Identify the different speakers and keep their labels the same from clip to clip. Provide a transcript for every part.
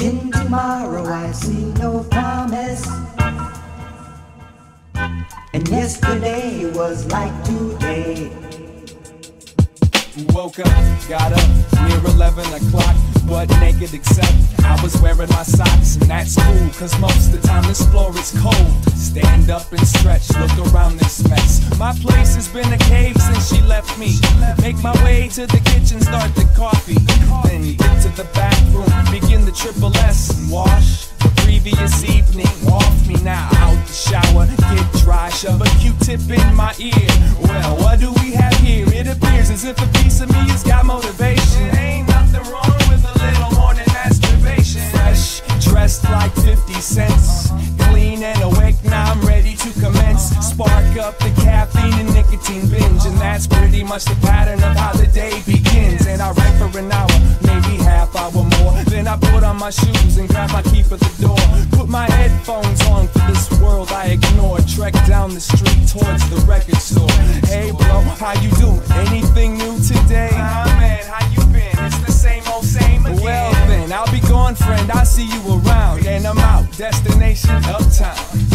Speaker 1: In tomorrow I see no promise. And yesterday was like today.
Speaker 2: Woke up, got up near 11 o'clock, but naked except I was wearing my socks, and that's cool, cause most of the time this floor is cold. Stand up and stretch, look around this mess. My place has been a cave since she left me. Make my way to the kitchen, start the coffee, then get to the bathroom, begin ear. Well, what do we have here? It appears as if a piece of me has got motivation. Ain't nothing wrong with a little morning masturbation. Fresh, dressed like 50 cents. Clean and awake, now I'm ready to commence. Spark up the caffeine and nicotine binge. And that's pretty much the pattern of how the day begins. And I write for an hour, maybe half hour more. Then I put on my shoes and grab my key for the door. Put my headphones on for this world I ignore. Trek down the street towards the record store. Hey bro, how you doing? Anything new today? Ah man, how you been? It's the same old same again. Well then, I'll be gone, friend. I'll see you around, and I'm out. Destination uptown.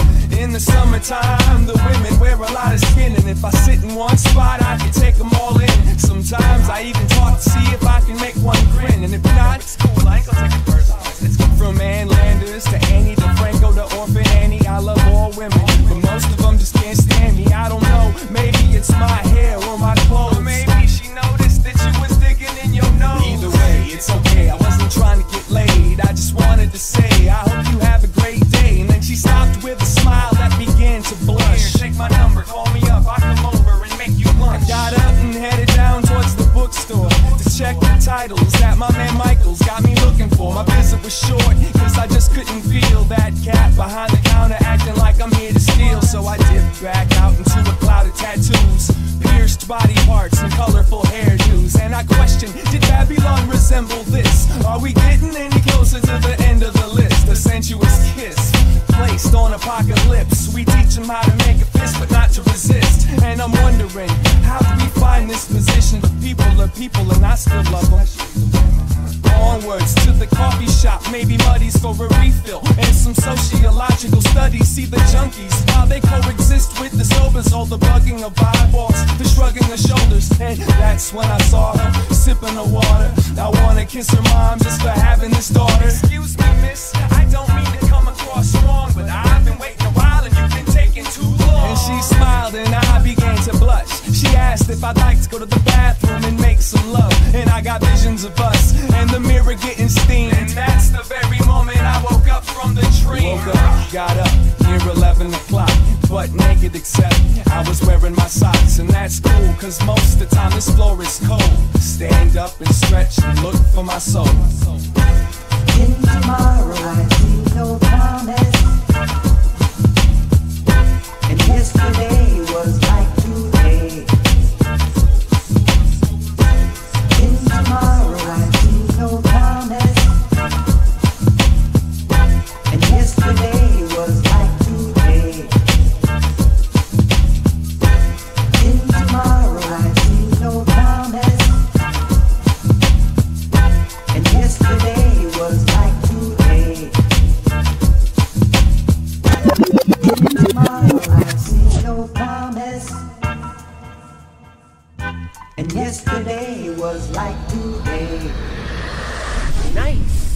Speaker 2: In the summertime, the women wear a lot of skin, and if I sit in one spot, I can take them all in. Sometimes I even talk to see if I can make one grin, and if not, it's cool. I ain't gonna take it go. From Ann Landers to Ani DiFranco to Orphan Annie, I love all women, but most of them just can't stand me. I don't know, maybe it's my hair or my clothes. Or maybe she noticed that you was digging in your nose. Either way, it's okay. I wasn't trying to get laid. I just wanted to say, titles that my man Michael's got me looking for. My visit was short, cause I just couldn't feel that cat behind the counter acting like I'm here to steal. So I dipped back out into a cloud of tattoos, pierced body parts, and colorful hairdos. And I questioned, did Babylon resemble this? Are we getting any closer to the end of the list? A sensuous kiss placed on a pocket lips. We teach them how to make a fist, but not to resist. And I'm wondering, how do we find this position? But people are people, and I still love them. Onwards to the coffee shop, maybe Muddy's for a refill. And some sociological studies see the junkies, how they coexist with the sobers, all the bugging of eyeballs, the shrugging of shoulders. And that's when I saw her sipping the water. I wanna kiss her mom just for having this daughter. Excuse me, miss, I if I'd like to go to the bathroom and make some love. And I got visions of us and the mirror getting steamed. And that's the very moment I woke up from the dream. Woke up, got up near 11 o'clock, but naked except I was wearing my socks. And that's cool, cause most of the time this floor is cold. Stand up and stretch and look for my soul. And yesterday was like today. Nice.